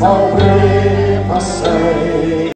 ao prema